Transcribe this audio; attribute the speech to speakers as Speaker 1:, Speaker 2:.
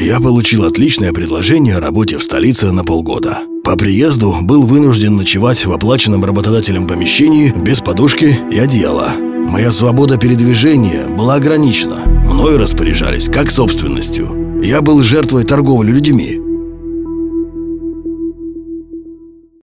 Speaker 1: Я получил отличное предложение о работе в столице на полгода. По приезду был вынужден ночевать в оплаченном работодателем помещении без подушки и одеяла. Моя свобода передвижения была ограничена. Мною распоряжались как собственностью. Я был жертвой торговли людьми.